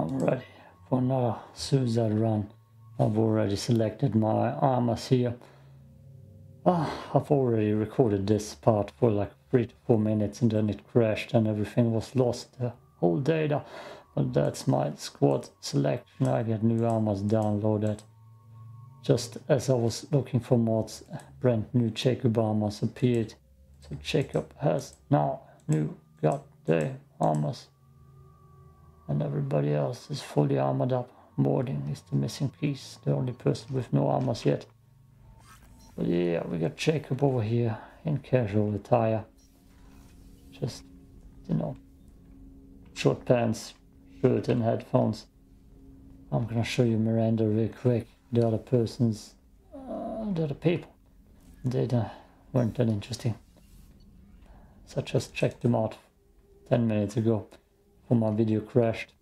I'm ready for another suicide run. I've already selected my armors here. Ah, I've already recorded this part for like three to four minutes and then it crashed and everything was lost. The whole data. But that's my squad selection. I get new armors downloaded. Just as I was looking for mods, brand new Jacob armors appeared. So Jacob has now new goddamn armors. And everybody else is fully armored up. Boarding is the missing piece, the only person with no armors yet. But yeah, we got Jacob over here in casual attire. Just, you know, short pants, shirt and headphones. I'm gonna show you Miranda real quick. The other persons, uh, the other people, they uh, weren't that interesting. So I just checked them out 10 minutes ago before my video crashed.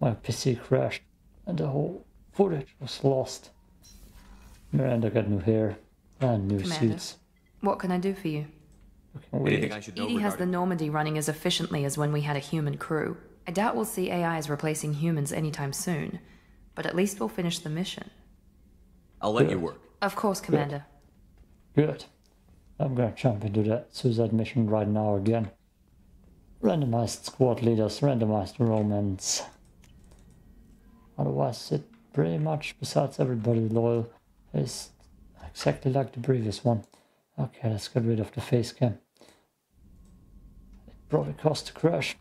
My PC crashed and the whole footage was lost. Miranda got new hair and new Commander. suits. What can I do for you? Looking Anything. I should know EDI has the. Normandy running as efficiently as when we had a human crew. I doubt we'll see AIs replacing humans anytime soon, but at least we'll finish the mission. I'll let you work. Of course, Commander. Good. I'm gonna jump into that suicide mission right now again. Randomized squad leaders, randomized romance. Otherwise, it pretty much, besides everybody loyal, is exactly like the previous one. Okay, let's get rid of the face cam. It probably caused a crash.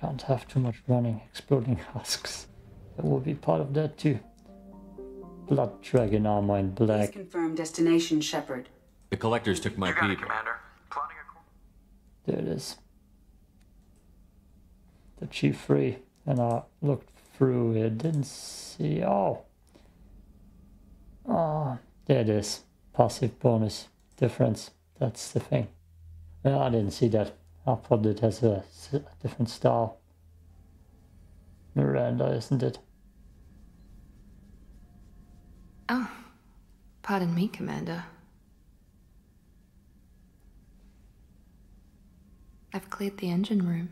Can't have too much running, exploding husks. That will be part of that too. Blood dragon armor in black. Please black. confirm destination, Shepard. The collectors took my You got it, people. Commander. A. There it is. The chief free. And I looked through it, didn't see. Oh. Ah, there it is. Passive bonus difference. That's the thing. No, I didn't see that. I thought it has a different style. Miranda, isn't it? Oh, pardon me, Commander. I've cleared the engine room.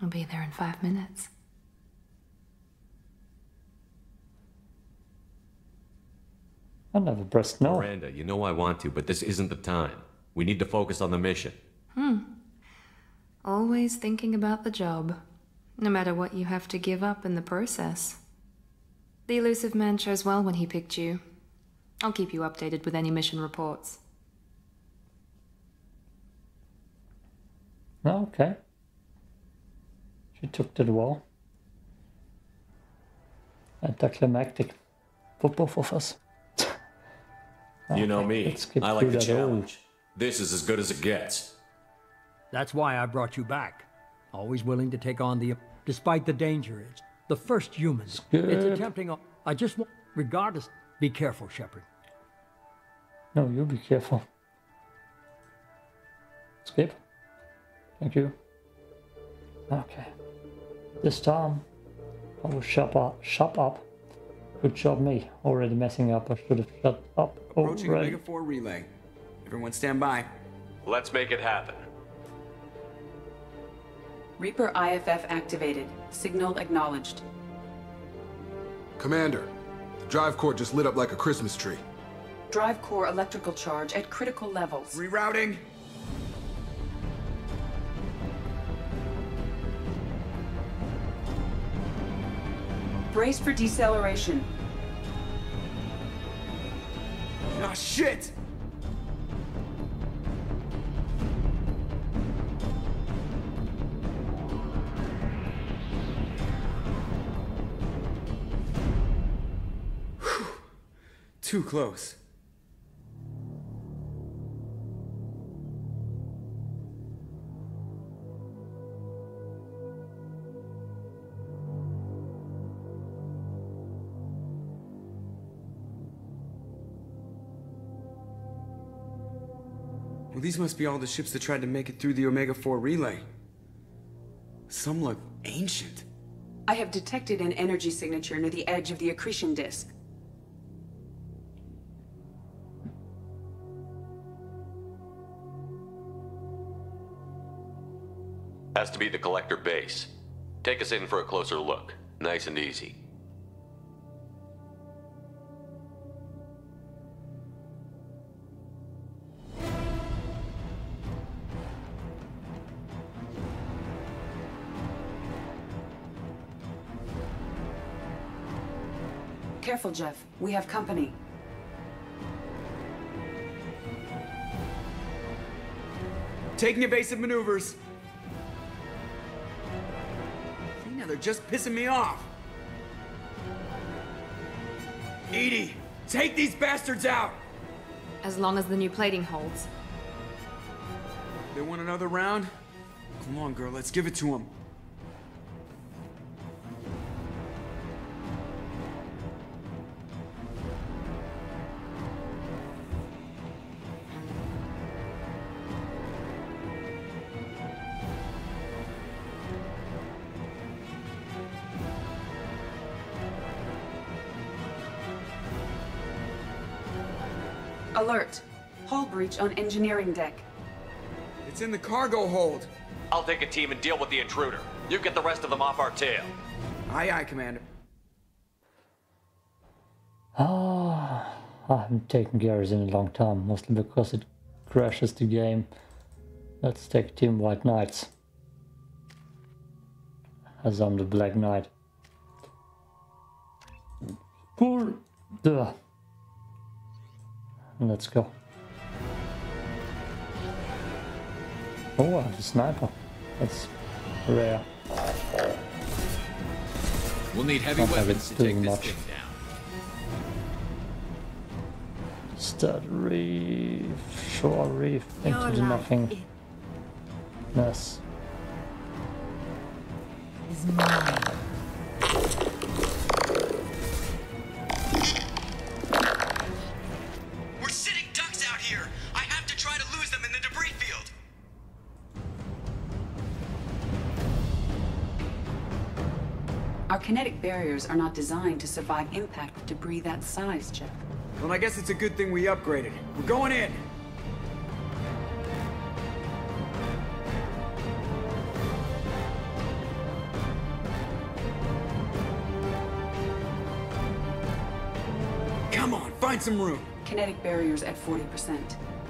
I'll be there in five minutes. I never pressed no. Miranda, you know I want to, but this isn't the time. We need to focus on the mission. Hmm. Always thinking about the job, no matter what you have to give up in the process. The Illusive Man chose well when he picked you. I'll keep you updated with any mission reports. No, okay. She took to the wall. Anticlimactic for both of us. You know me. I like through the that all. challenge. This is as good as it gets. That's why I brought you back. Always willing to take on the. Despite the danger, it's the first humans. It's Skip. attempting. A, I just want. Regardless, be careful, Shepard. No, you be careful. Skip. Thank you. Okay. This time, I will shop up. Shop up. Good job, me. Already messing up. I should have shut up Approaching already. Omega 4 relay. Everyone stand by. Let's make it happen. Reaper IFF activated. Signal acknowledged. Commander, the drive core just lit up like a Christmas tree. Drive core electrical charge at critical levels. Rerouting. Brace for deceleration. Ah, shit! Too close. These must be all the ships that tried to make it through the Omega 4 relay. Some look ancient. I have detected an energy signature near the edge of the accretion disk. Has to be the collector base. Take us in for a closer look. Nice and easy. Careful, Jeff. We have company. Taking evasive maneuvers. See, now they're just pissing me off. EDI, take these bastards out! As long as the new plating holds. They want another round? Come on, girl, let's give it to them. Alert. Hull breach on engineering deck. It's in the cargo hold. I'll take a team and deal with the intruder. You get the rest of them off our tail. Aye, aye, Commander. Ah, I haven't taken Garrus in a long time, mostly because it crashes the game. Let's take Team White Knights. As I'm the Black Knight. Pull the. Let's go. Oh, I have a sniper. That's rare. We'll need heavy Not like weapons it's to take doing this much. thing down. Stud reef, shore reef, into the nothing. Yes. We're are not designed to survive impact with debris that size, Jeff. Well, I guess it's a good thing we upgraded. We're going in. Come on, find some room. Kinetic barriers at 40%.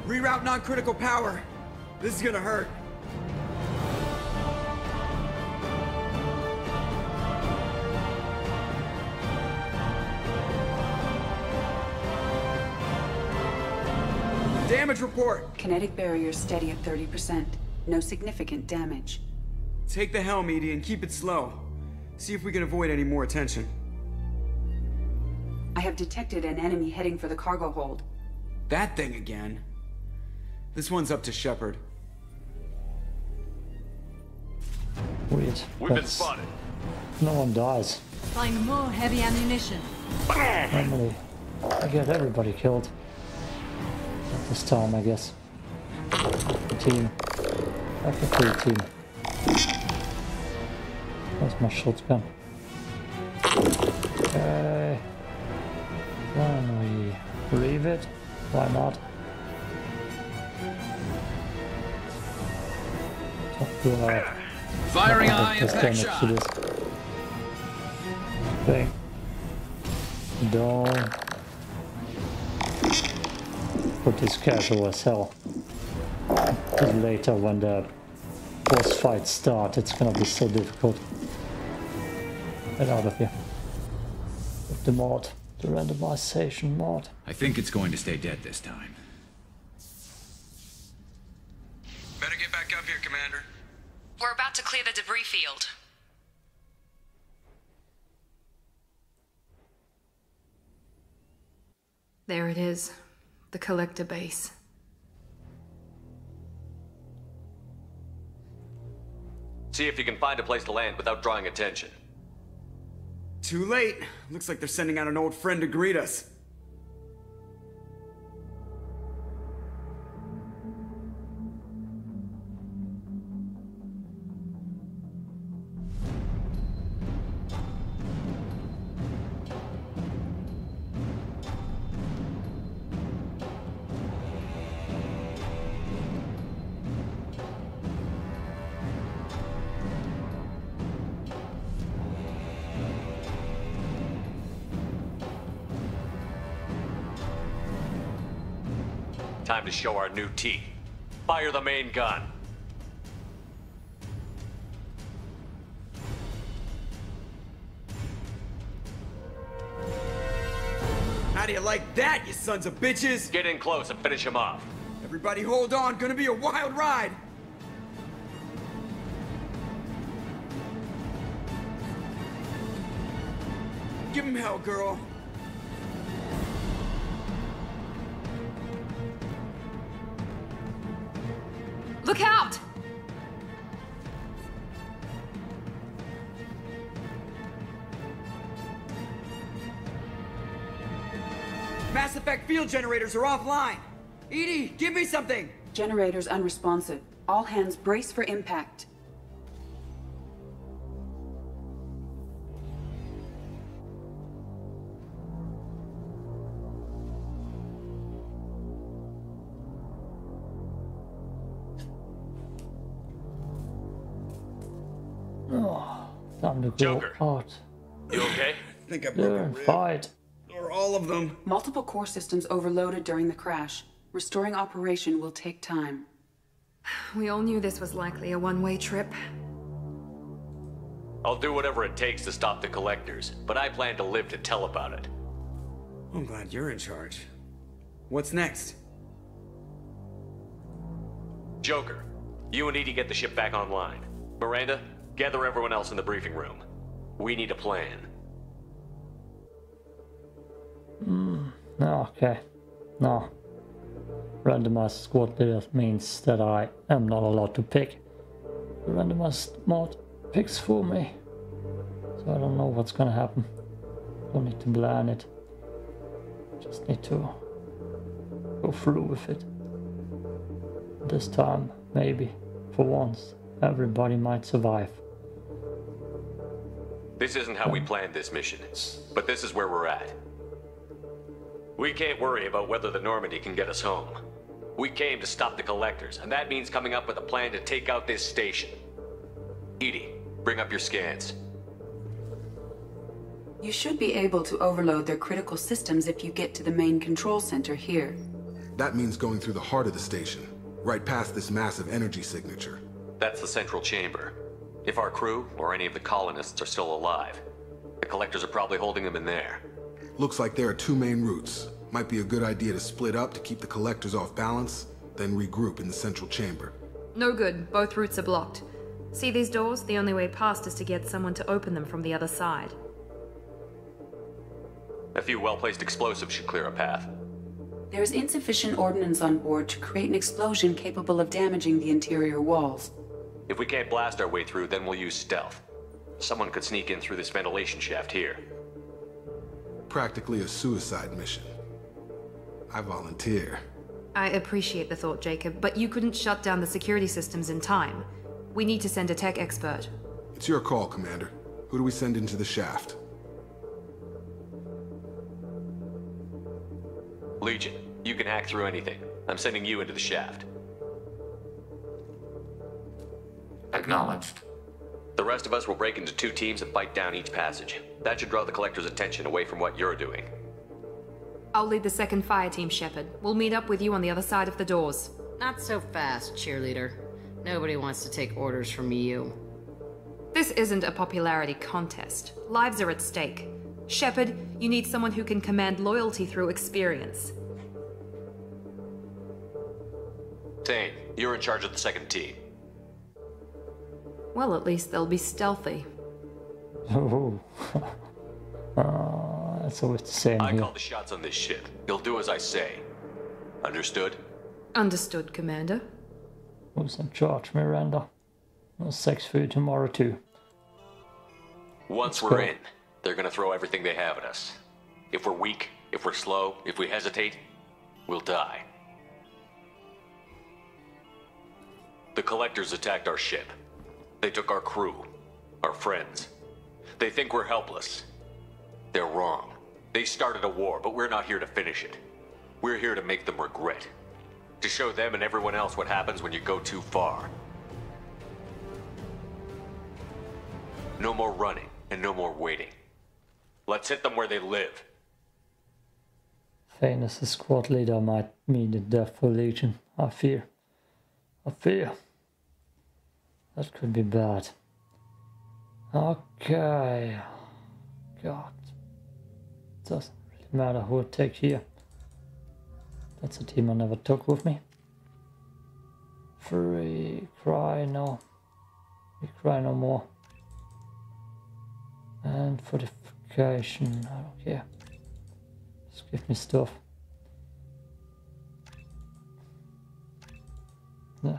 Reroute non-critical power. This is gonna hurt. Damage report. Kinetic barriers steady at 30%. No significant damage. Take the helm, EDI, and keep it slow. See if we can avoid any more attention. I have detected an enemy heading for the cargo hold. That thing again. This one's up to Shepard. Weird. We've been spotted. No one dies. Find more heavy ammunition. Normally, I get everybody killed. This time, I guess. The team. Like a full team. Where's my shotgun? Okay. Then we leave it. Why not? Uh, Firing eye, this impact shot. thing. Don't put this casual as hell. Because later when the boss fights start, it's gonna be so difficult. Get out of here. With the mod, the randomization mod. I think it's going to stay dead this time. Better get back up here, Commander. We're about to clear the debris field. There it is. The collector base. See if you can find a place to land without drawing attention. Too late. Looks like they're sending out an old friend to greet us. To show our new teeth. Fire the main gun. How do you like that, you sons of bitches? Get in close and finish him off. Everybody hold on, gonna be a wild ride. Give him hell, girl. Look out! Mass Effect field generators are offline. EDI, give me something. Generators unresponsive. All hands brace for impact. Joker. out. You okay? I think I broke There a rib. fight. Or all of them. Multiple core systems overloaded during the crash. Restoring operation will take time. We all knew this was likely a one-way trip. I'll do whatever it takes to stop the collectors, but I plan to live to tell about it. I'm glad you're in charge. What's next? Joker, you and EDI get the ship back online. Miranda, gather everyone else in the briefing room. We need a plan. No, okay. No. Randomized squad leader means that I am not allowed to pick. The randomized mod picks for me. So I don't know what's gonna happen. Don't need to plan it. Just need to go through with it. This time, maybe, for once, everybody might survive. This isn't how we planned this mission, but this is where we're at. We can't worry about whether the Normandy can get us home. We came to stop the collectors, and that means coming up with a plan to take out this station. EDI, bring up your scans. You should be able to overload their critical systems if you get to the main control center here. That means going through the heart of the station, right past this massive energy signature. That's the central chamber. If our crew, or any of the colonists, are still alive, the collectors are probably holding them in there. Looks like there are two main routes. Might be a good idea to split up to keep the collectors off balance, then regroup in the central chamber. No good. Both routes are blocked. See these doors? The only way past is to get someone to open them from the other side. A few well-placed explosives should clear a path. There is insufficient ordnance on board to create an explosion capable of damaging the interior walls. If we can't blast our way through, then we'll use stealth. Someone could sneak in through this ventilation shaft here. Practically a suicide mission. I volunteer. I appreciate the thought, Jacob, but you couldn't shut down the security systems in time. We need to send a tech expert. It's your call, Commander. Who do we send into the shaft? Legion, you can hack through anything. I'm sending you into the shaft. Acknowledged. The rest of us will break into two teams and fight down each passage. That should draw the collector's attention away from what you're doing. I'll lead the second fire team, Shepard. We'll meet up with you on the other side of the doors. Not so fast, cheerleader. Nobody wants to take orders from you. This isn't a popularity contest. Lives are at stake. Shepard, you need someone who can command loyalty through experience. Thane, you're in charge of the second team. Well, at least they'll be stealthy. Oh. uh, that's always the same I here. call the shots on this ship. You'll do as I say. Understood? Understood, Commander. Who's in charge, Miranda? No sex for you tomorrow too. Once Let's we're go. in, they're gonna throw everything they have at us. If we're weak, if we're slow, if we hesitate, we'll die. The collectors attacked our ship. They took our crew, our friends. They think we're helpless. They're wrong. They started a war, but we're not here to finish it. We're here to make them regret. To show them and everyone else what happens when you go too far. No more running and no more waiting. Let's hit them where they live. Thane as a squad leader might mean the death for Legion. I fear. I fear. That could be bad. Okay. God. Doesn't really matter who I take here. That's a team I never took with me. Free cry no. We cry no more. And fortification, I don't care. Just give me stuff. Yeah.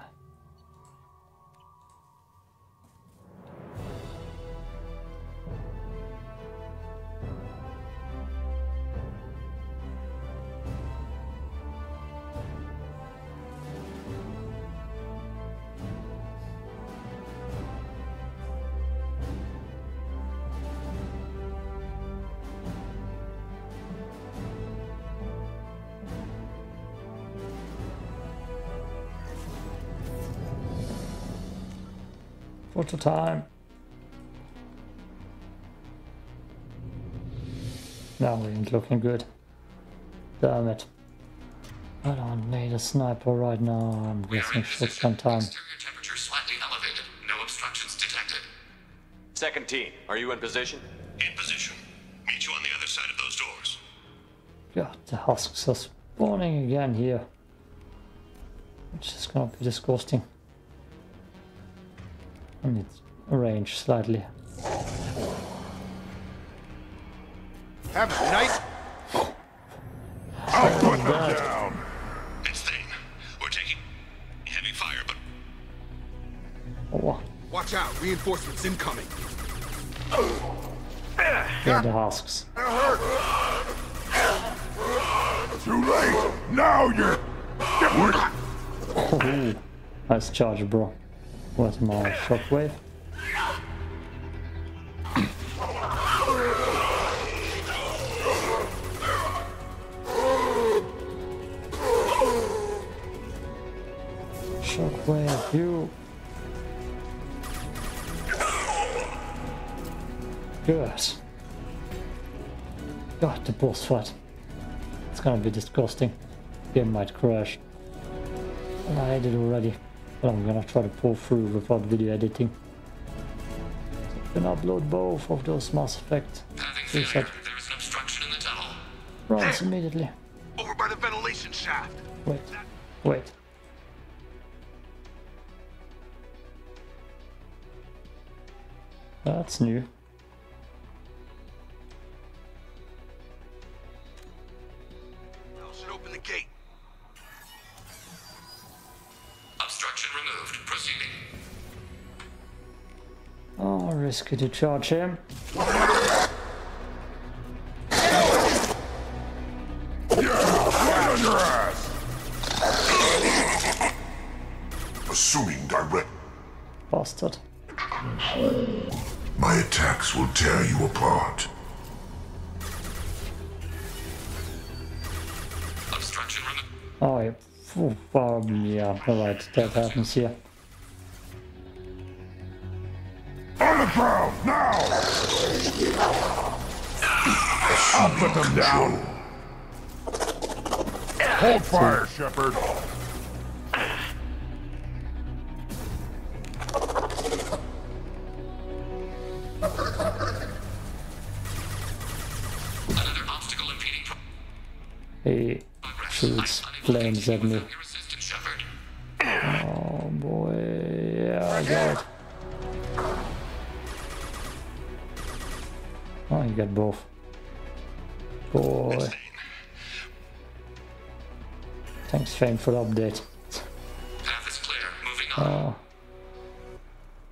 Photo time. Now we ain't looking good. Damn it. I don't need a sniper right now. I'm guessing shotgun time. Temperature slightly elevated. No obstructions detected. Second team, are you in position? In position. Meet you on the other side of those doors. God, the husks are spawning again here. Which is gonna be disgusting. I need range slightly. Have a nice. I'll put them down. It's Thane. We're taking heavy fire, but Oh, Watch out, reinforcements incoming. yeah, the husks. too late. Now you're. Oh, nice charge, bro. What's my shockwave? Shockwave, you. Good. God, the boss fight. It's gonna be disgusting. Game might crash. I did already. But I'm gonna try to pull through without video editing. So I can upload both of those Mass Effect Suicide There is an obstruction in the tunnel. runs immediately. Over by the ventilation shaft. Wait, wait. That's new. Risky to charge him. Right on your ass. Assuming direct, Bastard. my attacks will tear you apart. Oh, yeah. Um, yeah, alright, that happens here. Them down. Hold fire, Shepard. Another obstacle impeding. pro- He shoots flames at me. Oh boy, yeah, I got it. Oh, you got both. Boy. Thanks, Fame, for the update. Path is clear. Moving on. Oh.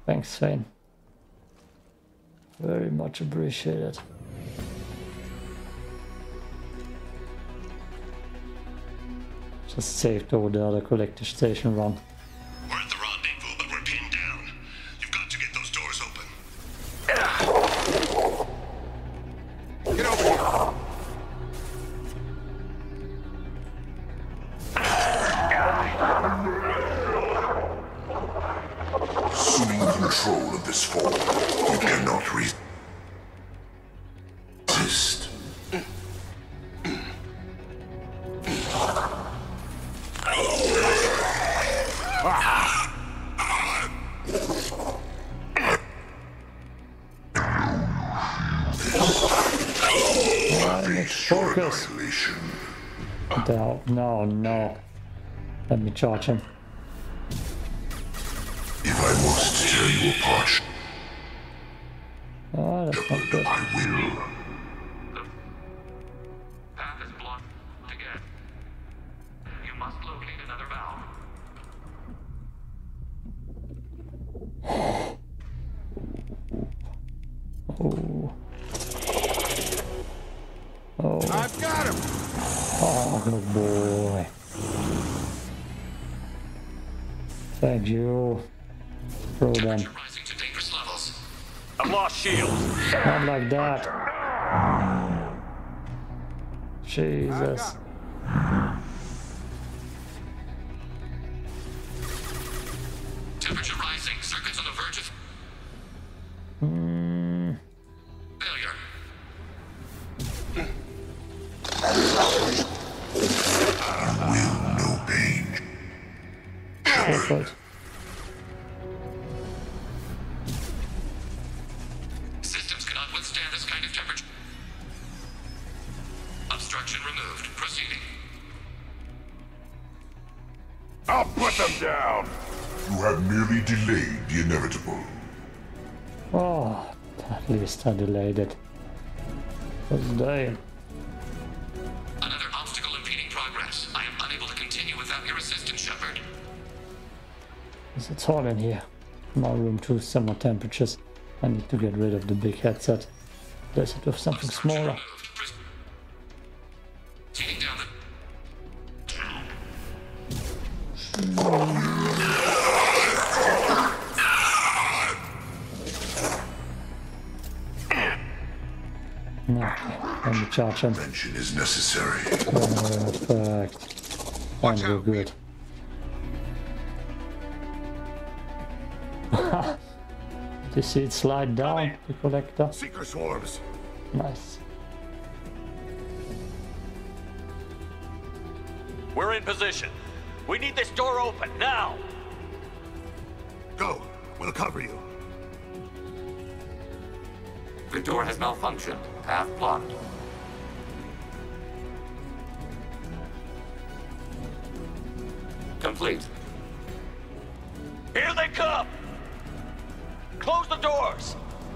Thanks, Thane. Very much appreciated. Just saved over the other collector station run. Charge him. Will no pain. Shepard. Systems cannot withstand this kind of temperature. Obstruction removed. Proceeding. I'll put them down. You have merely delayed the inevitable. Oh, at least I delayed it. What's day? It's hot in here. My room too, summer temperatures. I need to get rid of the big headset. Replace it with something smaller. Feeding down the Okay, let me charge him. Mention is necessary. Perfect. Uh, and we're good. You see it slide down, the collector? Seeker swarms. Nice. We're in position. We need this door open now. Go. We'll cover you. The door has malfunctioned. Path blocked. Complete.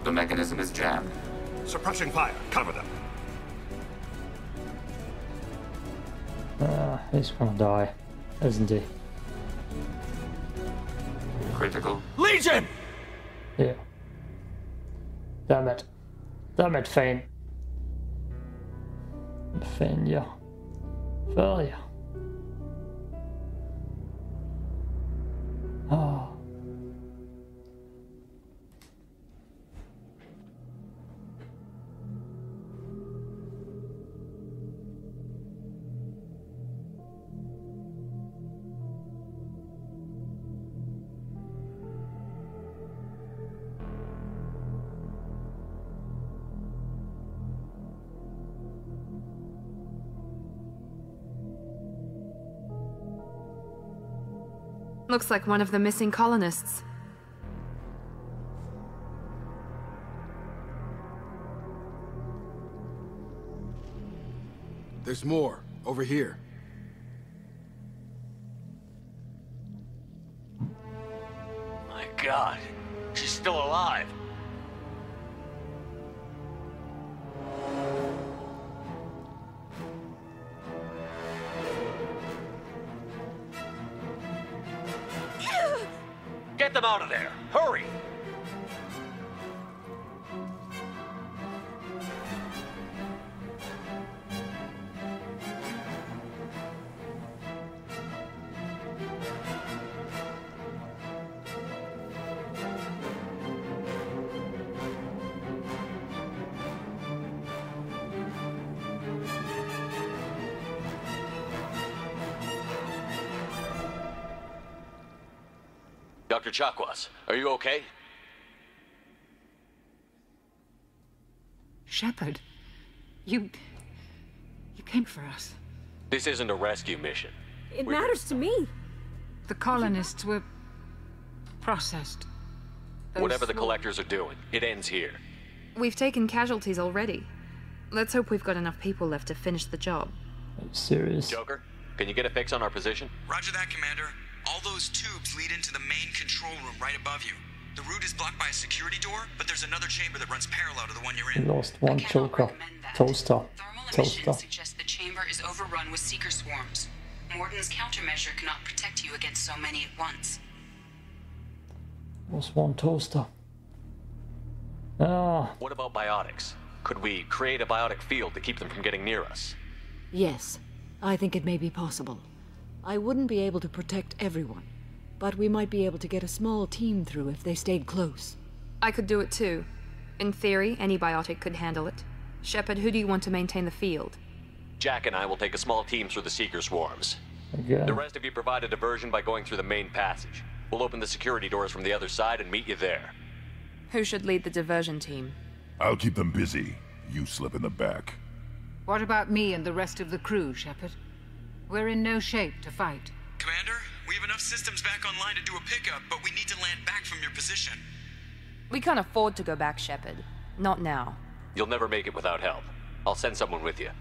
The mechanism is jammed. Suppressing fire. Cover them. Uh, he's gonna die, isn't he? Critical. Legion! Yeah. Damn it. Damn it, Thane. Looks like one of the missing colonists. There's more. Over here. Chakwas, are you okay? Shepard, you. You came for us. This isn't a rescue mission. It matters to me. The colonists were. processed. Those Whatever the collectors are doing, it ends here. We've taken casualties already. Let's hope we've got enough people left to finish the job. Are you serious? Joker, can you get a fix on our position? Roger that, Commander. All those tubes lead into the main control room right above you. The route is blocked by a security door, but there's another chamber that runs parallel to the one you're We in. lost one Joker. Toaster. Toaster. Suggests the chamber is overrun with seeker swarms. Mordin's countermeasure cannot protect you against so many at once. Lost one toaster. Ah, What about biotics? Could we create a biotic field to keep them from getting near us? Yes, I think it may be possible. I wouldn't be able to protect everyone, but we might be able to get a small team through if they stayed close. I could do it too. In theory, any biotic could handle it. Shepard, who do you want to maintain the field? Jack and I will take a small team through the Seeker swarms. again. The rest of you provide a diversion by going through the main passage. We'll open the security doors from the other side and meet you there. Who should lead the diversion team? I'll keep them busy. You slip in the back. What about me and the rest of the crew, Shepard? We're in no shape to fight. Commander, we have enough systems back online to do a pickup, but we need to land back from your position. We can't afford to go back, Shepard. Not now. You'll never make it without help. I'll send someone with you.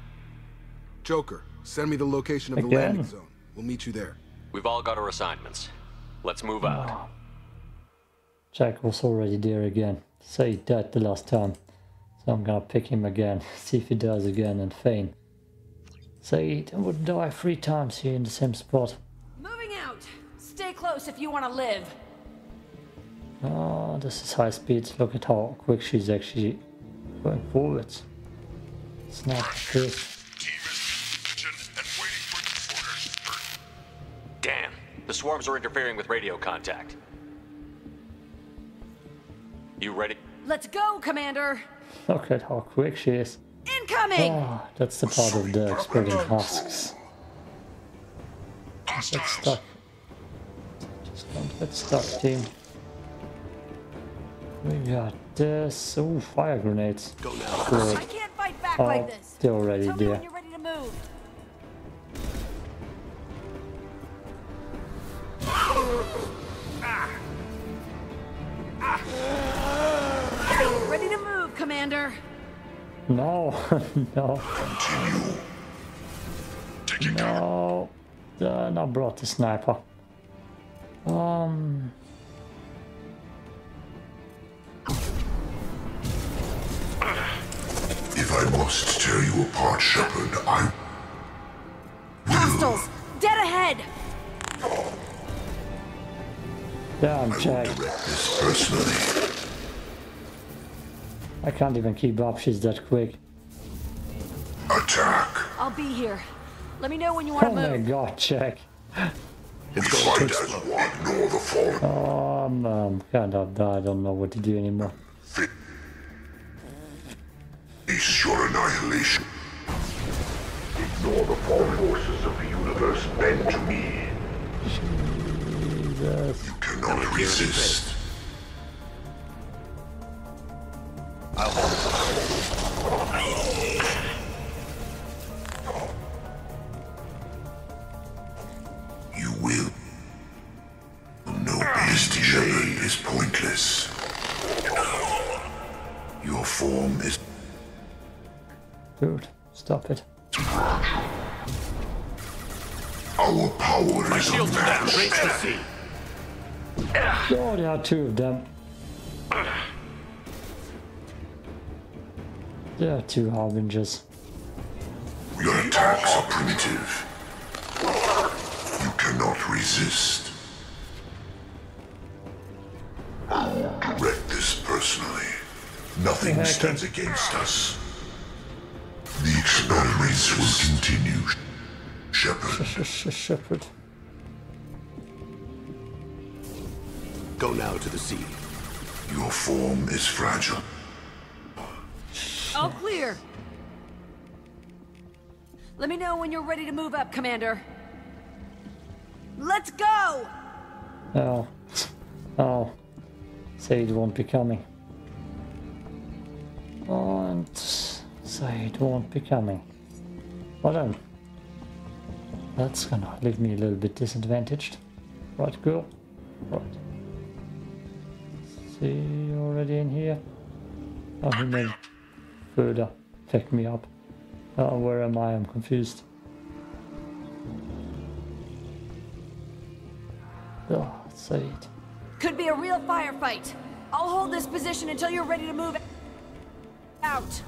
Joker, send me the location of the landing zone. We'll meet you there. We've all got our assignments. Let's move out. Jack was already there again. Say that the last time. So I'm gonna pick him again. See if he does again and feign. Say it and would die three times here in the same spot. Moving out! Stay close if you want to live. Oh, this is high speed. Look at how quick she's actually going forwards. It's not good. Damn. The swarms are interfering with radio contact. You ready? Let's go, Commander! Look at how quick she is. Incoming! Oh, that's the part of the exploding husks. Get stuck. Just don't get stuck, team. We got this. Oh, fire grenades. Go now. I can't fight back oh, like this. They're already Tell there. you're ready to move. Ah. Ah. Ready to move, Commander. No, no. No. Uh, I brought the sniper. Um. If I must tear you apart, Shepard, I Hostiles! Dead ahead! Damn, Jack. this personally. I can't even keep up. She's that quick. Attack. I'll be here. Let me know when you want Oh to my move. god, Jack. We fight as one, nor the fallen. Oh, I'm um, kind of I don't know what to do anymore. Face your annihilation. Ignore the fallen forces of the universe bend to me. Jesus. You cannot resist. You will. No beast Shepard is pointless. Your form is Dude, stop it. our power is unmatched. Oh, there are two of them. There are two harbingers. Your attacks are primitive. You cannot resist. Direct this personally. Nothing stands against us. The experiments will continue, Shepard. Shepard. Go now to the sea. Your form is fragile. All clear. Let me know when you're ready to move up, Commander. Let's go! Oh. Oh. Say it won't be coming. And say it won't be coming. Well then. That's gonna leave me a little bit disadvantaged. Right, girl? Right. See you already in here? Oh, he made further. pick me up. Uh, where am I? I'm confused. Oh, say it. Could be a real firefight. I'll hold this position until you're ready to move out.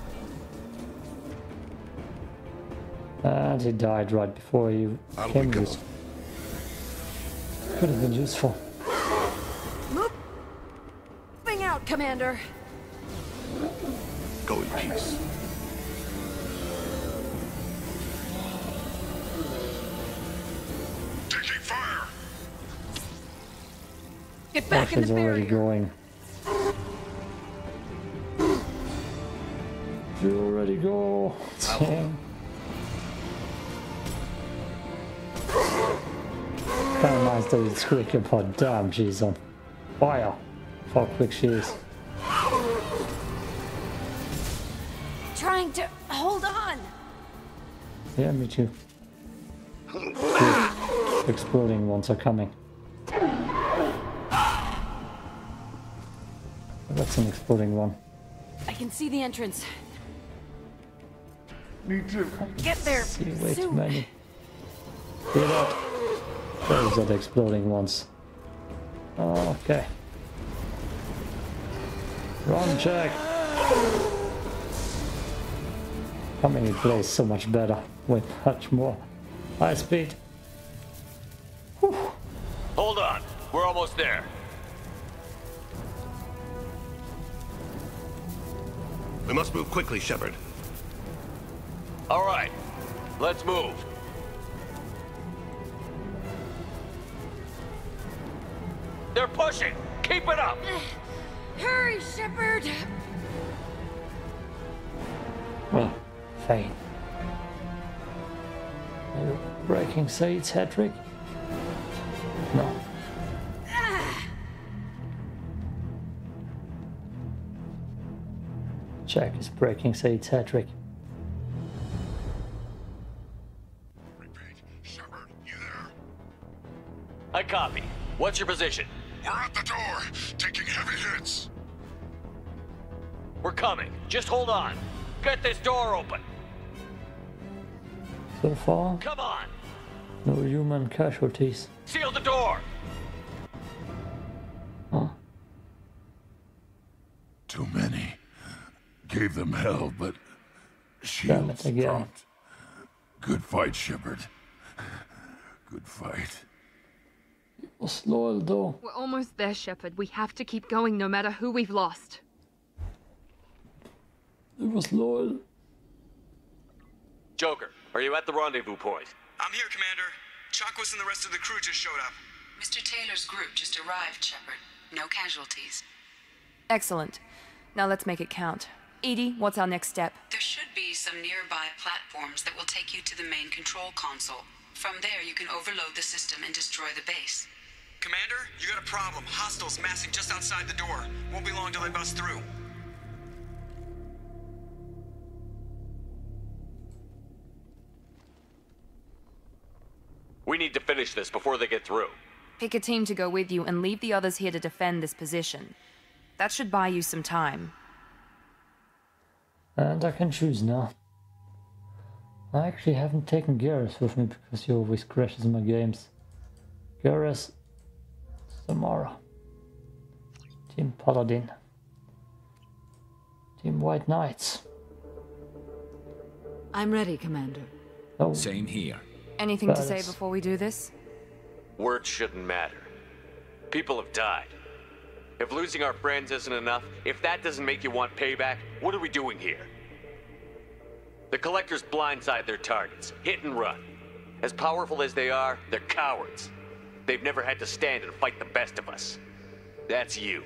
And he died right before you Out came we go. useful. Could have been useful. Moving out, Commander. Go in peace. Taking fire! Get back in Ashley's the already going. You already go. Damn. Kind of nice that it's quick but damn, she's on fire. How quick she is. Yeah, me too. The exploding ones are coming. That's an exploding one. I can see the entrance. Me too. Get there See way too many. Get up. Those are the exploding ones. Okay. Run check. Coming in place so much better with much more high speed. Hold on. We're almost there. We must move quickly, Shepard. All right. Let's move. They're pushing. Keep it up. Hurry, Shepard. Thane. Are you breaking Said's hat trick? No. Jack is breaking Said's hat trick. I copy. What's your position? We're at the door, taking heavy hits. We're coming. Just hold on. Get this door open. So far, Come on. no human casualties. Seal the door. Huh. Too many. Gave them hell, but shields it dropped. Good fight, Shepard. Good fight. Was loyal though. We're almost there, Shepard. We have to keep going no matter who we've lost. It was loyal. Joker, are you at the rendezvous point? I'm here, Commander. Chakwas and the rest of the crew just showed up. Mr. Taylor's group just arrived, Shepard. No casualties. Excellent. Now let's make it count. EDI, what's our next step? There should be some nearby platforms that will take you to the main control console. From there, you can overload the system and destroy the base. Commander, you got a problem. Hostiles massing just outside the door. Won't be long till they bust through. We need to finish this before they get through. Pick a team to go with you and leave the others here to defend this position. That should buy you some time. And I can choose now. I actually haven't taken Garrus with me because he always crashes my games. Garrus, Samara, Team Paladin, Team White Knights. I'm ready, Commander. Oh, Same here. Anything to say before we do this? Words shouldn't matter. People have died. If losing our friends isn't enough, if that doesn't make you want payback, what are we doing here? The Collectors blindside their targets, hit and run. As powerful as they are, they're cowards. They've never had to stand and fight the best of us. That's you.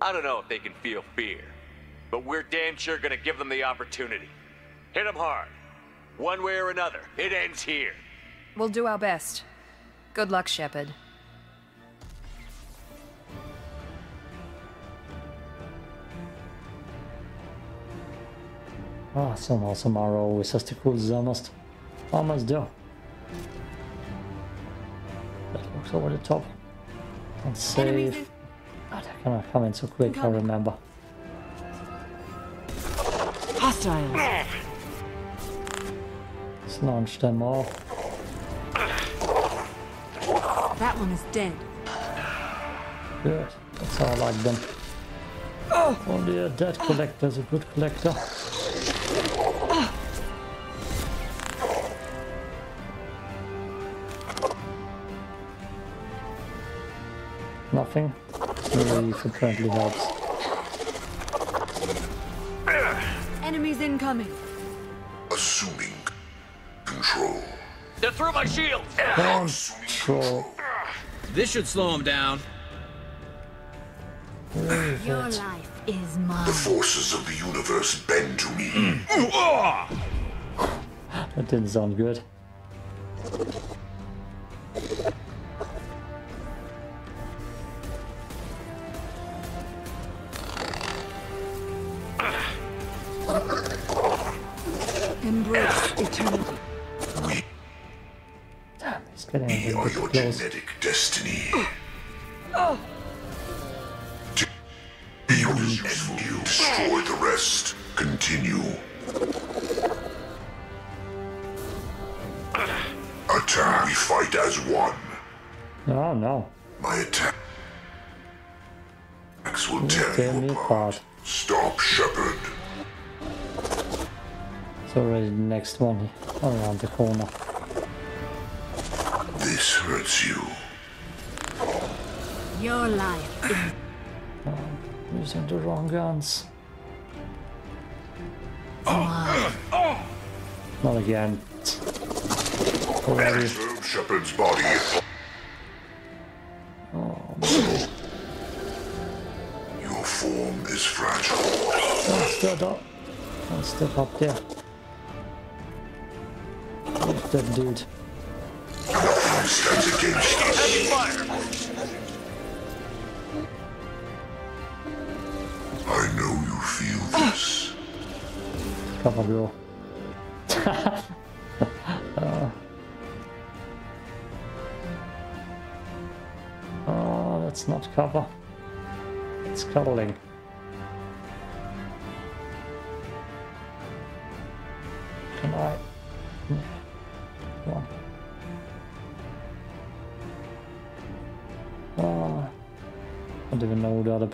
I don't know if they can feel fear, but we're damn sure gonna give them the opportunity. Hit them hard. One way or another, it ends here. We'll do our best. Good luck, Shepard. Ah, somehow Samara always has the cool almost, almost do. That looks over the top. And Enemies save. God, I cannot come in so quick, I remember. hostiles. Them all. That one is dead. Good. That's how I like them. Oh Only a dead collector is a good collector. Nothing. Relief apparently helps. Enemies incoming. They're through my shield! Control. This should slow him down. Your life is mine. The forces of the universe bend to me. Mm. That didn't sound good. Embrace eternity. Damn, he's getting a We are your close. genetic destiny. Build as useful. Destroy the rest. Continue. Attack. We fight as one. No, no. My attack. Will You tear tear you apart. Stop, Shepard. It's already the next one around the corner. This hurts you. Your life is Using the wrong guns. Oh. Oh. Not again. Already. Disturb Shepard's body. Oh, Your form is fragile. Don't step up. Don't step up there. Leave that dude. Stands against us. I know you feel this. Cover girl. uh. Oh, that's not cover. It's cuddling.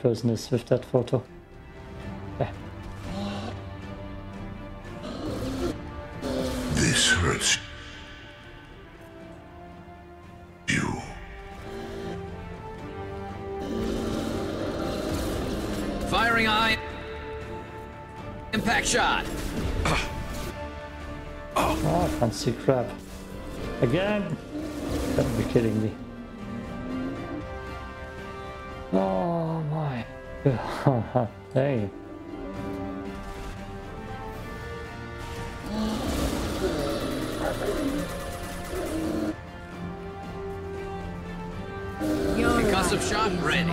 Person is with that photo. Yeah. This hurts you. Firing eye. Impact shot. Ah, oh, I can't see crap. Again? Gotta be kidding me. Oh my god. Hey. Your Concussive shot ready.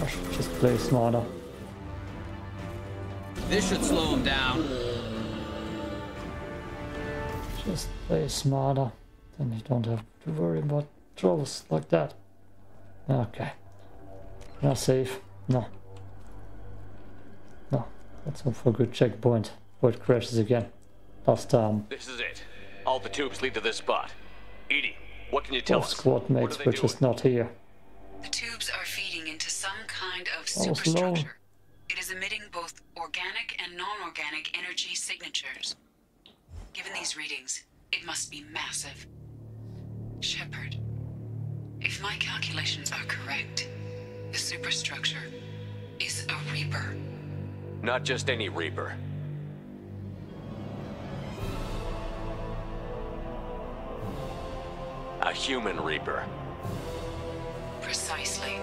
I should just play smarter. This should slow him down. Just play smarter. Then you don't have to worry about trolls like that. Okay. Not safe. No. No. Let's hope for a good checkpoint. Before it crashes again. Last time. This is it. All the tubes lead to this spot. EDI, what can you tell Both us? squad What mates are they were doing? just not here. The tubes are feeding into some kind of Oh, slow. superstructure. It is emitting both organic and non-organic energy signatures. Given these readings, it must be massive. Shepard, if my calculations are correct, the superstructure is a Reaper. Not just any Reaper. A human Reaper. Precisely.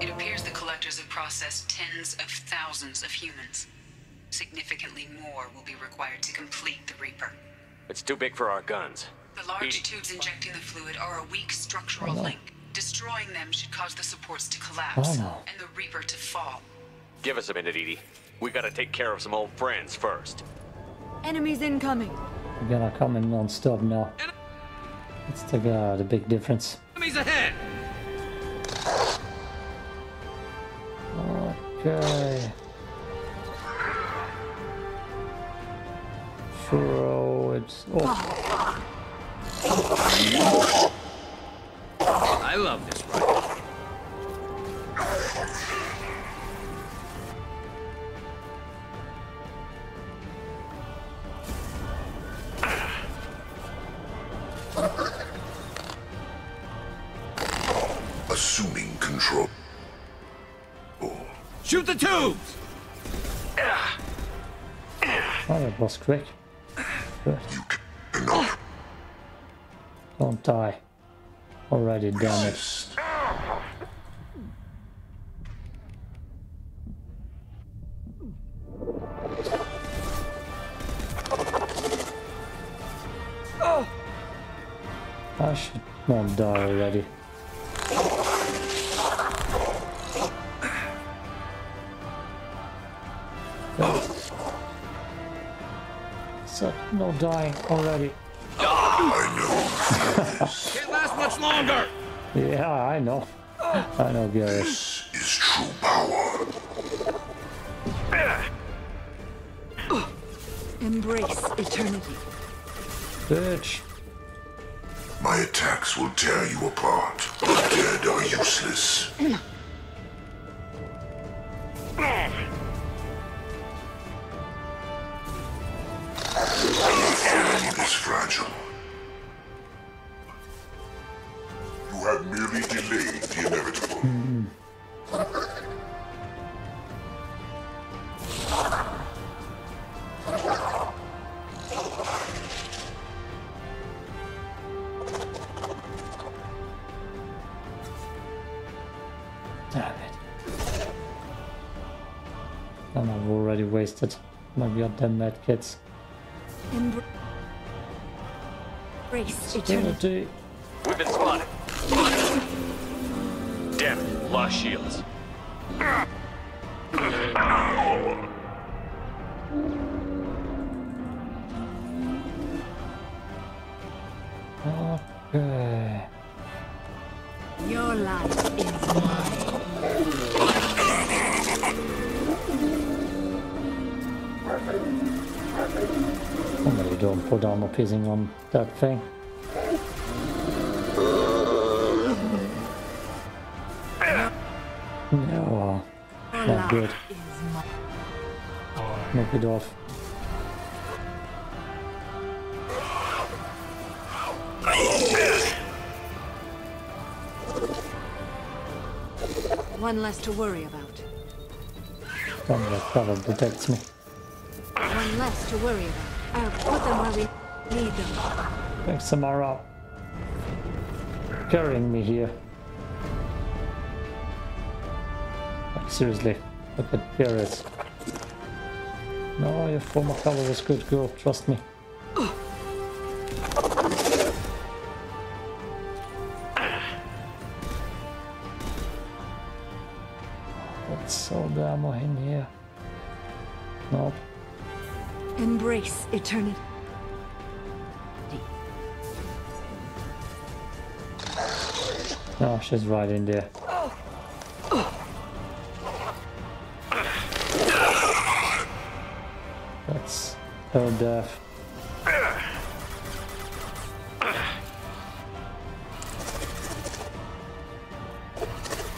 It appears the collectors have processed tens of thousands of humans. Significantly more will be required to complete the Reaper. It's too big for our guns. The large EDI. tubes injecting the fluid are a weak structural Oh, no. link. Destroying them should cause the supports to collapse Oh, no. and the Reaper to fall. Give us a minute, EDI. We gotta take care of some old friends first. Enemies incoming. They're gonna come in non-stop now. That's the, uh, the big difference. Enemies ahead! Okay. Throw it off. Oh. Quick. Good. Don't die. Already damaged. Already. I know can't last much longer! Yeah, I know. I know, Gary. This is true power. Embrace eternity. 10 that kids. Embrace eternity. We've been spotted. Damn it, lost shields. Okay. Your life is mine. Don't put armor piercing on that thing. No, not good. Knock it off. One less to worry about. Don't let cover protects me. One less to worry about. Them. Thanks, Samara. Carrying me here. Like, seriously, look at Garrett. No, your former cover was good, girl. Trust me. She's right in there. That's her death.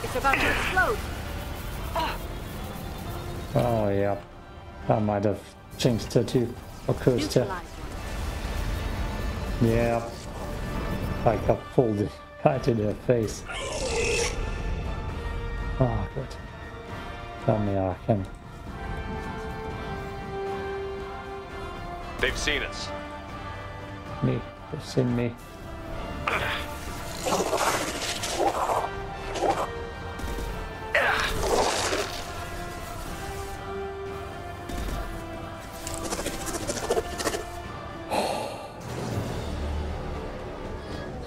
It's about to explode. Oh, yeah. I might have changed her too. Or cursed her. Yeah. I got pulled right in her face. Oh. Tell me I can. They've seen us. Me. They've seen me.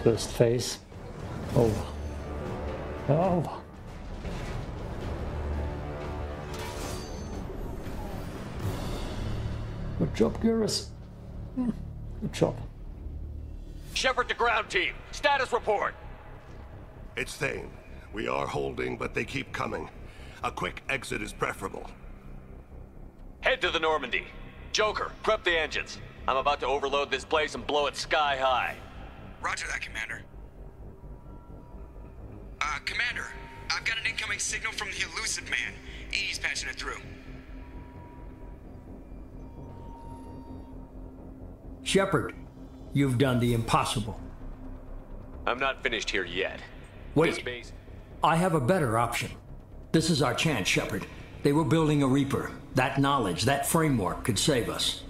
First phase. Over. Over. Job, Garrus. Hmm, Good job. Shepard to ground team. Status report. It's Thane. We are holding, but they keep coming. A quick exit is preferable. Head to the Normandy. Joker, prep the engines. I'm about to overload this place and blow it sky high. Roger that, Commander. Uh, Commander, I've got an incoming signal from the Illusive Man. EDI's patching it through. Shepard, you've done the impossible. I'm not finished here yet. Wait. Base... I have a better option. This is our chance, Shepard. They were building a Reaper. That knowledge, that framework could save us.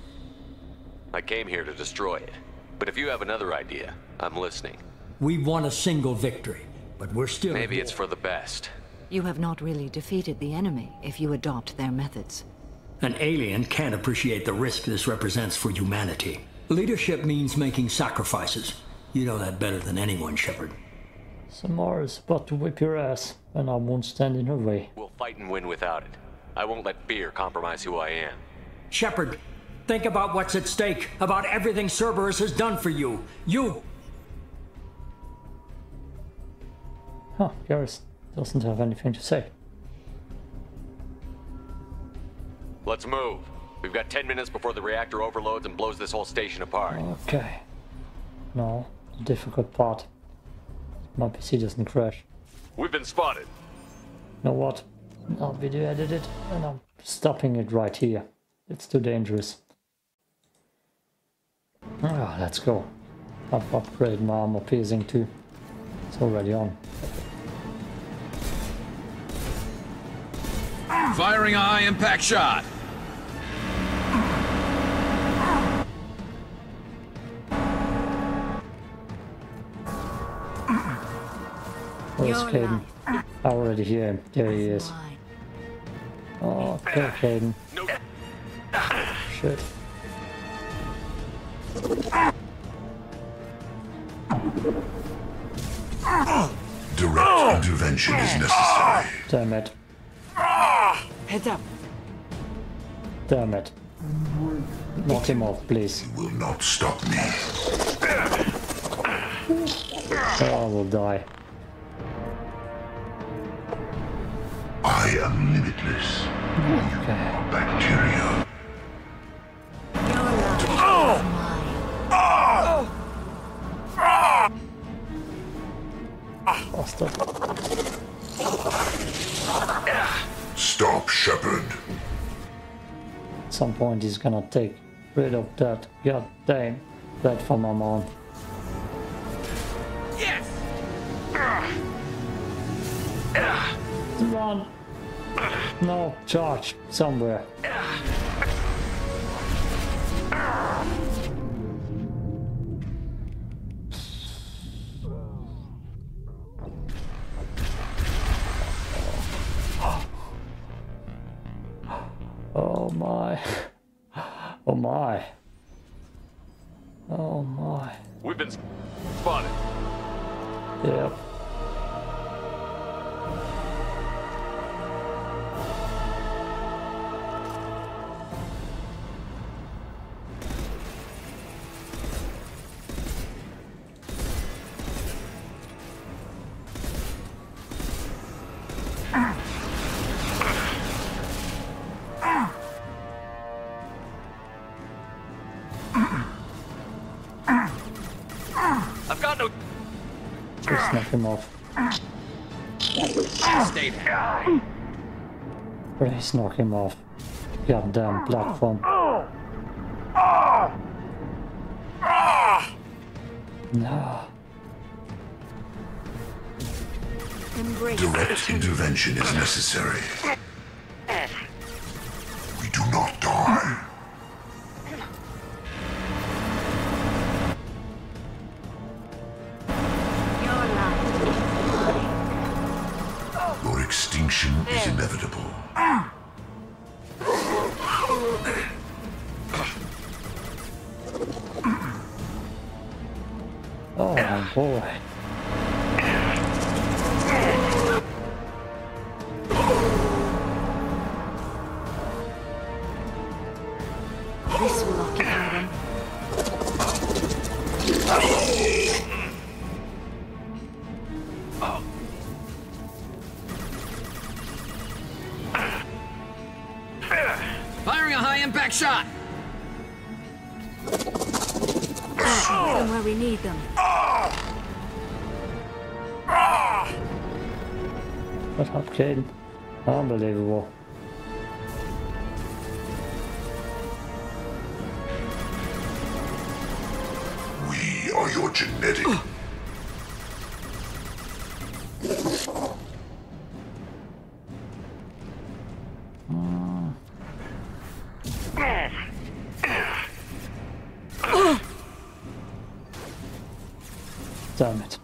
I came here to destroy it. But if you have another idea, I'm listening. We've won a single victory, but we're still. Maybe it's for the best. You have not really defeated the enemy if you adopt their methods. An alien can't appreciate the risk this represents for humanity. Leadership means making sacrifices. You know that better than anyone, Shepard. Samara is about to whip your ass, and I won't stand in her way. We'll fight and win without it. I won't let fear compromise who I am. Shepard, think about what's at stake, about everything Cerberus has done for you. You. Huh, Garrus doesn't have anything to say. Let's move. We've got 10 minutes before the reactor overloads and blows this whole station apart. Okay. Now, the difficult part. My PC doesn't crash. We've been spotted. You know what? I'll video edit it and I'm stopping it right here. It's too dangerous. Ah, let's go. I've upgraded my armor piercing too. It's already on. Firing a high impact shot. Where's Caden? I already hear him. There he is. Oh, okay, Caden. Shit. Direct intervention is necessary. Damn it. Heads up. Damn it. Knock him off, please. He will not stop me. Oh, I will die. I am limitless. Okay. Bacteria. Bastard. Stop, Shepard. At some point he's gonna take rid of that goddamn platform I'm on. No, charge somewhere. Him off. Stay there. Please knock him off. Goddamn platform. No. Direct intervention is necessary. Damn it.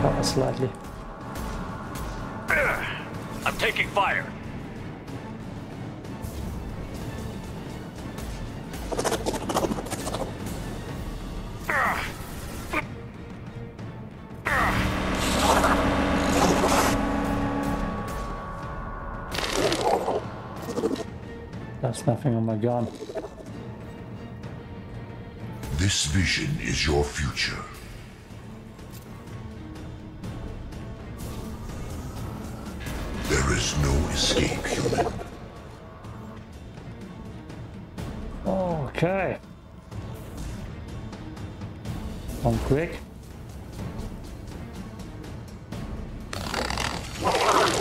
Power slightly. I'm taking fire. That's nothing on my gun. This vision is your future. There is no escape, human. Okay. Come quick.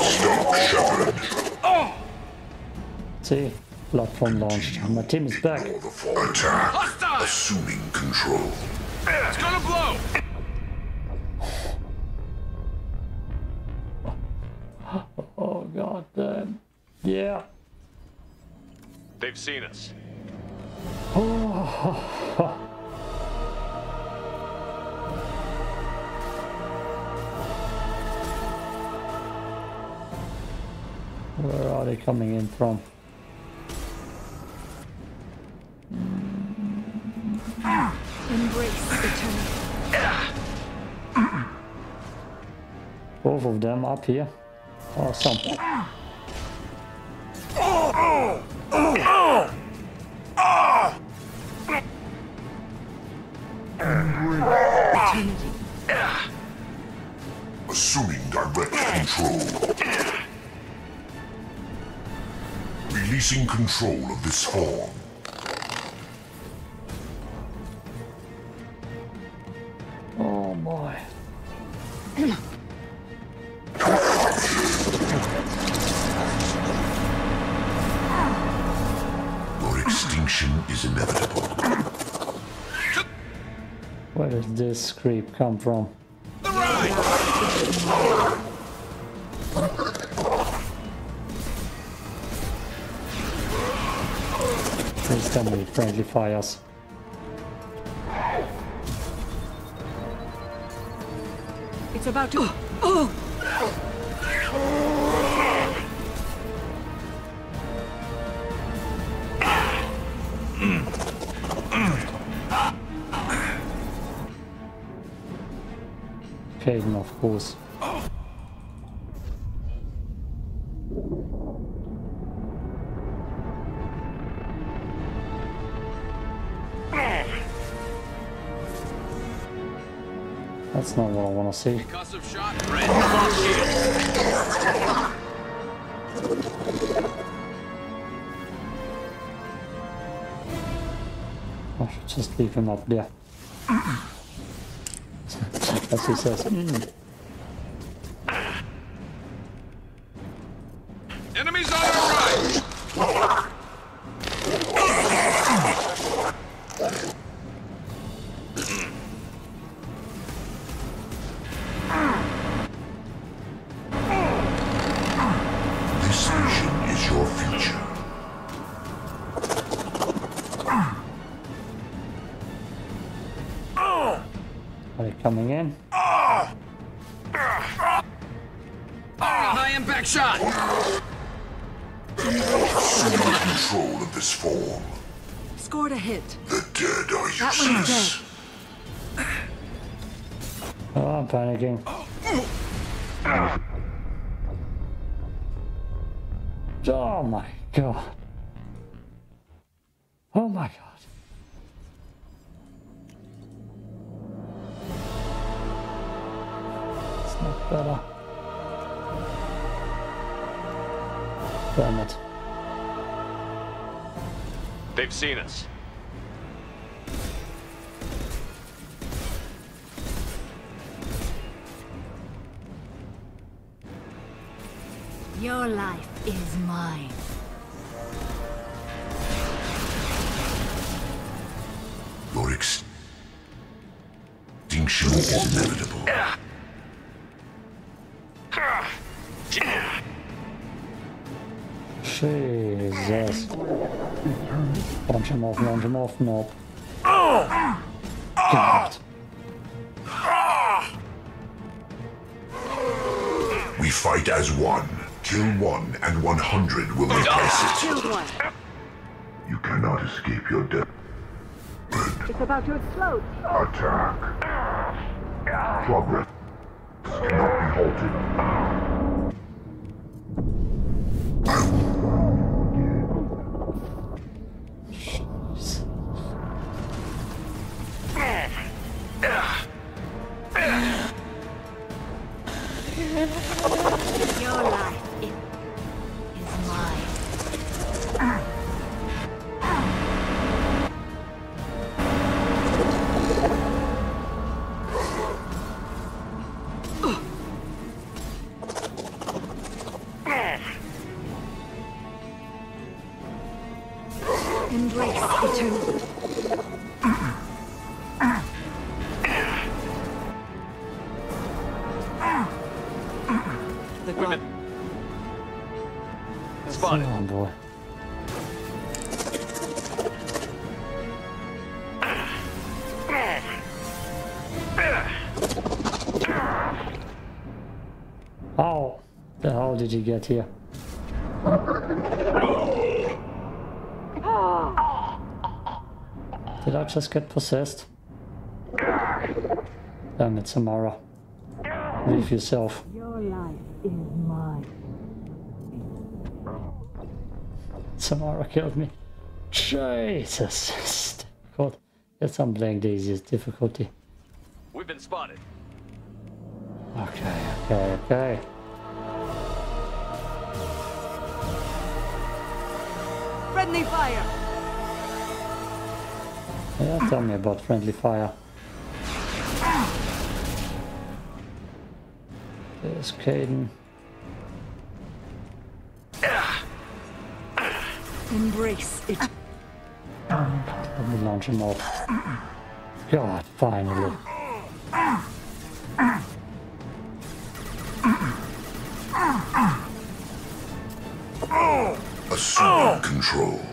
Stop, Shepard. See, platform launched. My team is back. Attack. Assuming control. It's gonna blow! Oh god damn. Yeah. They've seen us. Oh. Where are they coming in from? Of them up here. Awesome. Assuming direct control. Releasing control of this form. Is inevitable. Where does this creep come from? Please tell me friendly fires. It's about to. Oh! oh. Of course. That's not what I want to see. Concussive shot, red. I should just leave him up there. As he says. "Mm." Better. Damn it. They've seen us. Your life is mine. Your extinction is inevitable. Launch him off, launch him off, nope. God. We fight as one. Kill one, and 100 will replace uh, it. Killed one. You cannot escape your death. It's about to explode. Attack. Progress cannot be halted. Did you get here? Did I just get possessed? Damn it, Samara. Leave yourself. Your life is mine. Samara killed me. Jesus. It's difficult. Yes, I'm playing the easiest difficulty. We've been spotted. Okay, okay, okay. Friendly fire! Yeah, tell me about friendly fire. There's Caden. Embrace it. Let me launch him off. God, finally. Control.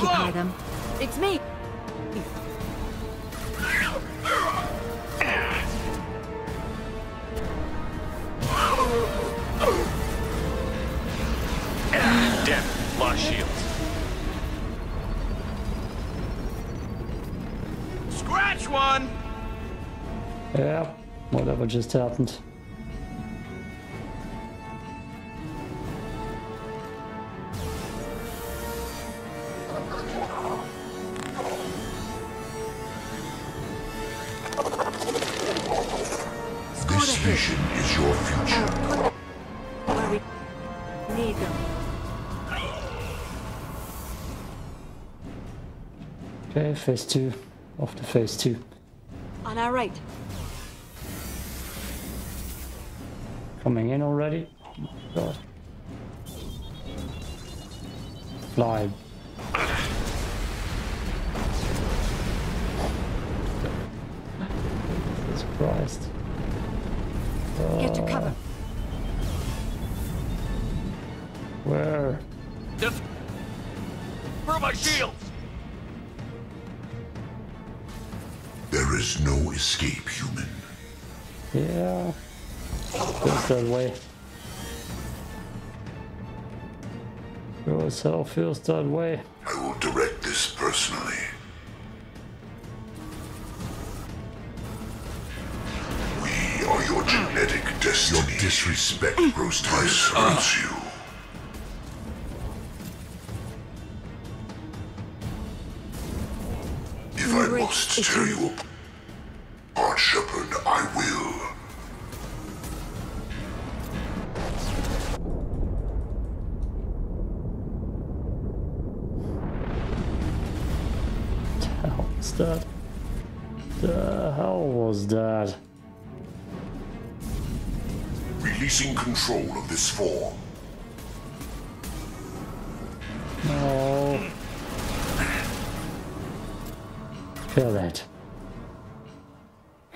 Occupy blow. them. It's me! Damn, lost shields. Scratch one! Yeah, whatever just happened. Phase two of the phase two. On our right. Coming in already? Oh my god. Fly. Jesus Christ. Get to Uh, that way. Sure as hell feels that way. I will direct this personally. We are your genetic destiny. Your disrespect grows twice hurts uh. you. If I must tear you apart, this form. No. Kill it.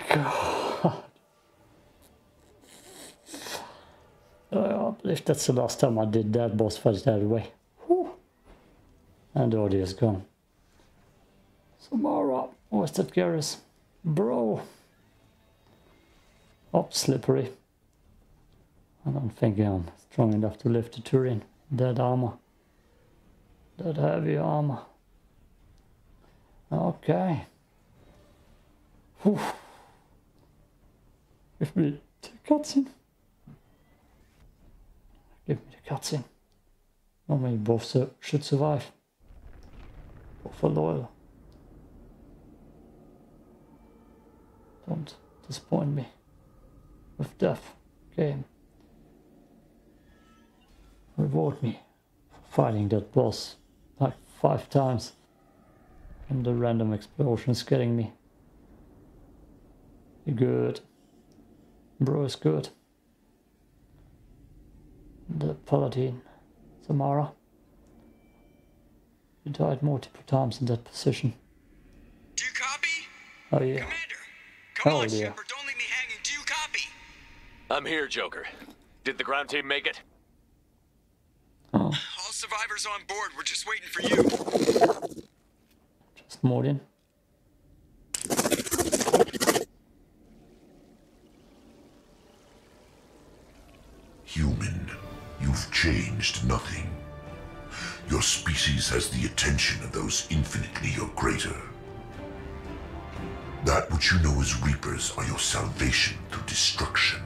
God. I believe that's the last time I did that boss fight that way. Whew. And the audio is gone. Samara, where's that Garrus? Bro. Up slippery. I don't think I'm strong enough to lift the Turian. That armor. That heavy armor. Okay. Whew. Give me the cutscene. Give me the cutscene. Normally both su- should survive. Both are loyal. Don't disappoint me with death, game. Reward me for fighting that boss like five times. And the random explosions getting me. You're good. Bro is good. The Paladin, Samara. You died multiple times in that position. Do you copy? Oh yeah. Commander, come Oh on, yeah. Shepard, don't leave me hanging. Do you copy? I'm here, Joker. Did the ground team make it? All survivors on board. We're just waiting for you. Just Mordin. Human, you've changed nothing. Your species has the attention of those infinitely or greater. That which you know as Reapers are your salvation through destruction.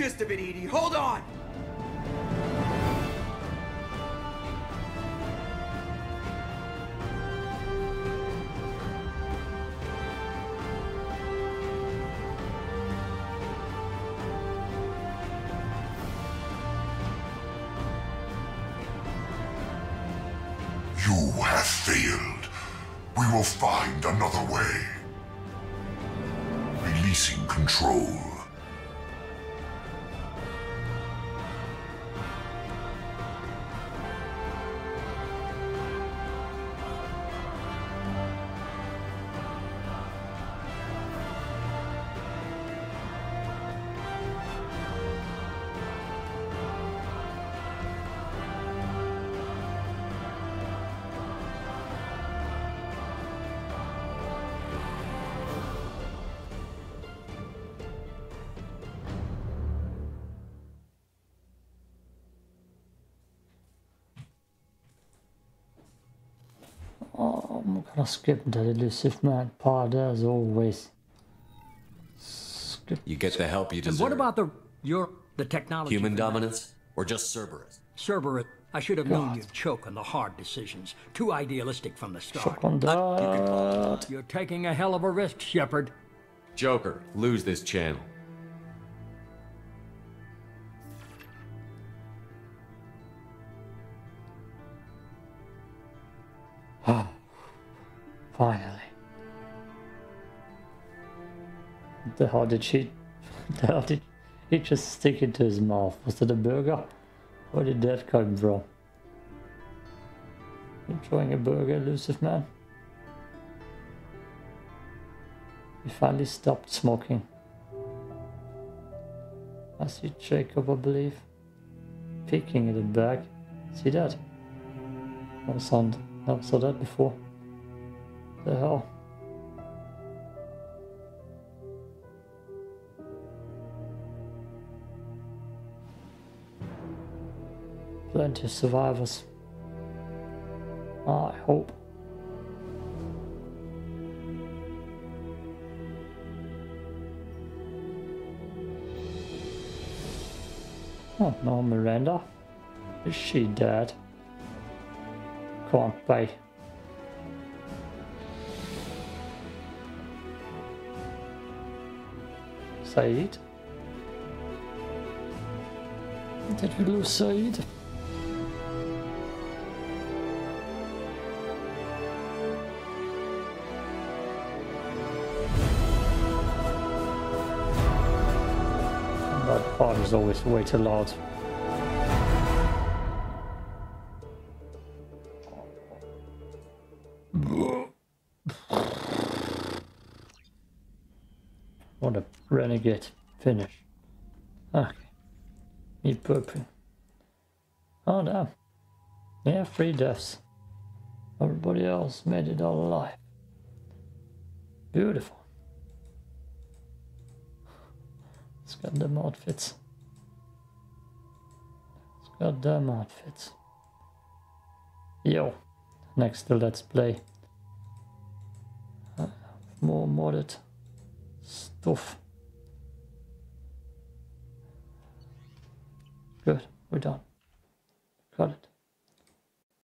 Gist of it, EDI. Hold on. I'm skip that Illusive Man part as always. Skip. You get the help you deserve. And what about the your The technology. Human for that- dominance? Or just Cerberus? Cerberus. I should have known you'd choke on the hard decisions. Too idealistic from the start. Choke on that. You're taking a hell of a risk, Shepard. Joker, lose this channel. Finally. The hell did she... The hell did he just stick into his mouth? Was it a burger? Where did that come from? Enjoying a burger, Illusive Man? He finally stopped smoking. I see Jacob, I believe. Peeking in the back. See that? Never saw, never saw that before. The hell? Plenty of survivors. I hope. Oh, no, Miranda. Is she dead? Can't be. Zaeed? Did we lose Zaeed? That part is always way too loud. Renegade finish. Okay. Me burping. Oh damn. Yeah, three deaths. Everybody else made it all alive. Beautiful. It's got them outfits. It's got them outfits. Yo, next to Let's Play. Uh, more modded stuff. Good, we're done. Got it.